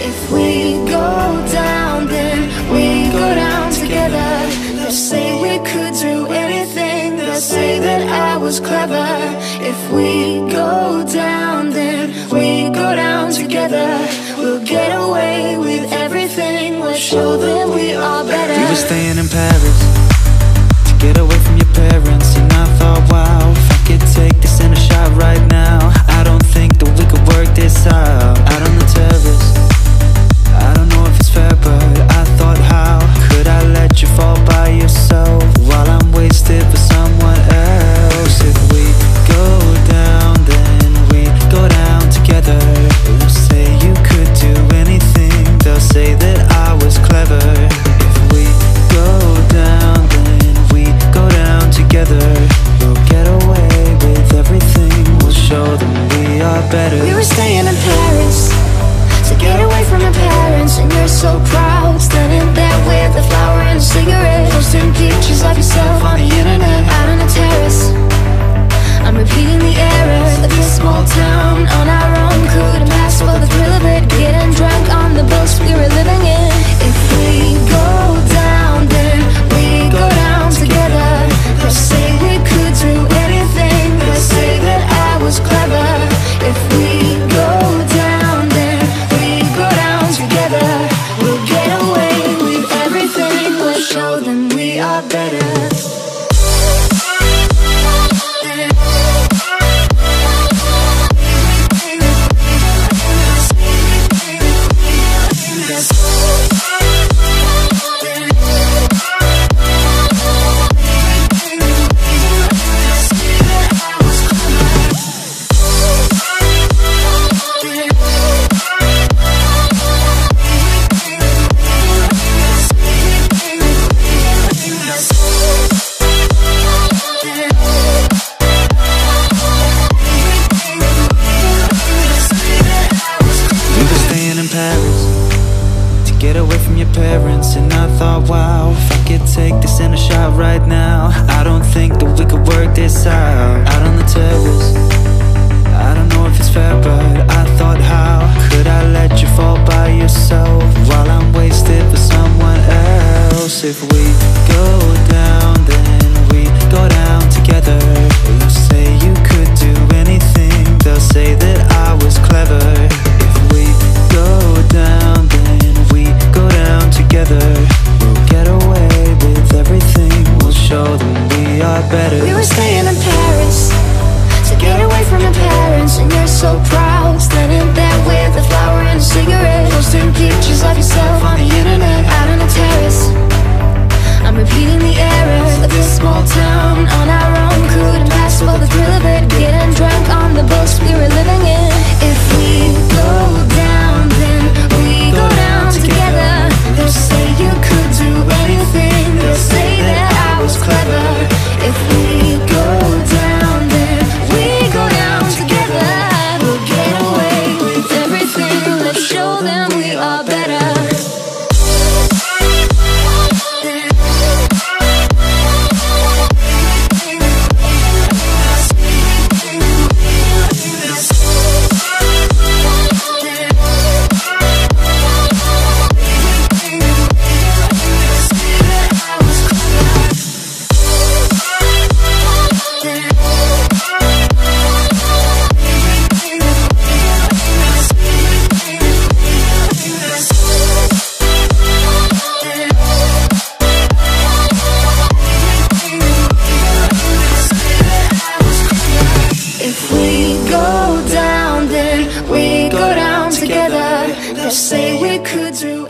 If we go down, then we go down together. They'll say we could do anything, they'll say that I was clever. If we go down, then we go down together. We'll get away with everything, we'll show them we are better. We were staying in Paris to get away from your parents, and I thought, wow, if I could take this in a shot right now. show them we are better. Get away from your parents and I thought wow If I could take this in a shot right now I don't think that we could work this out. Out on the terrace I don't know if it's fair but so proud. say we could do